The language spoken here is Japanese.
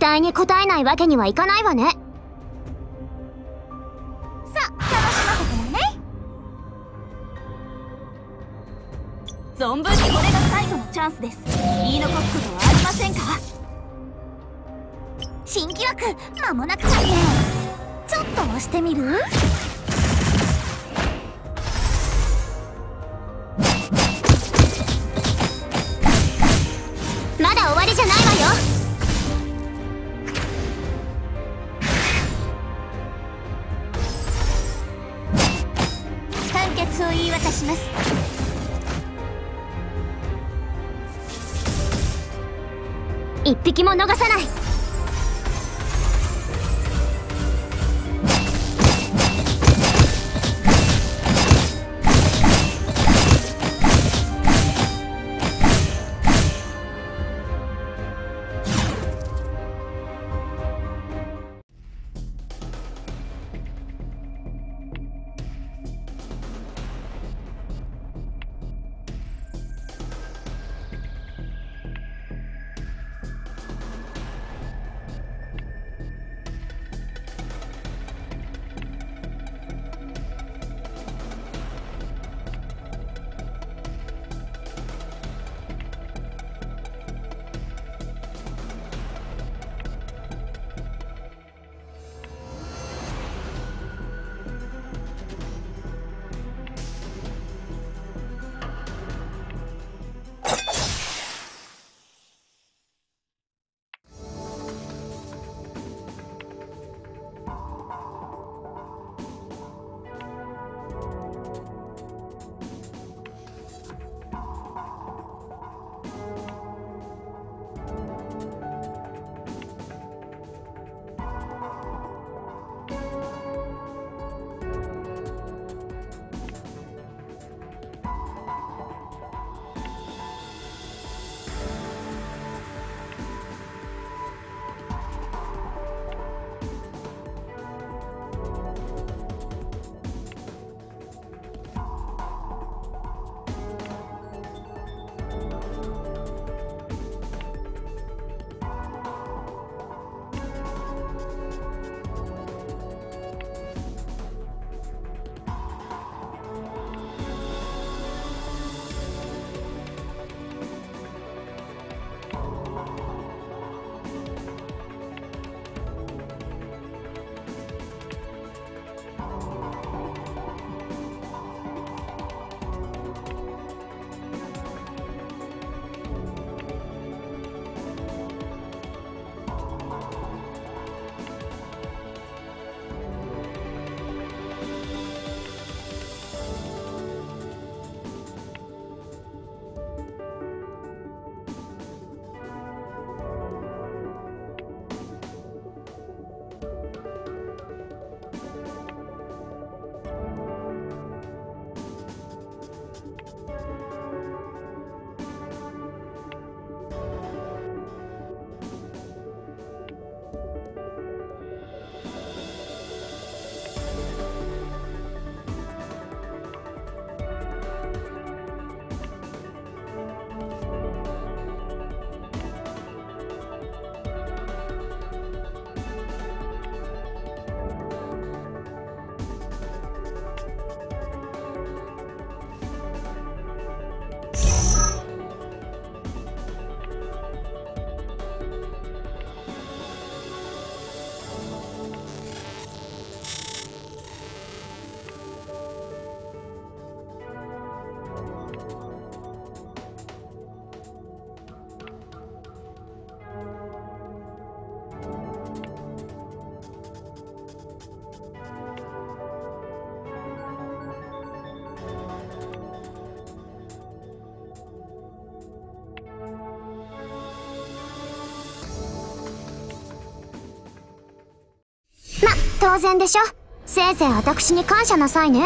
期待に応えないわけにはいかないわね。さあ楽しませてもね。存分にこれが最後のチャンスです。言い残すことはありませんか？新記録間もなくだねちょっと押してみる？判決を言い渡します。一匹も逃さない。当然でしょ。せいぜい私に感謝なさいね。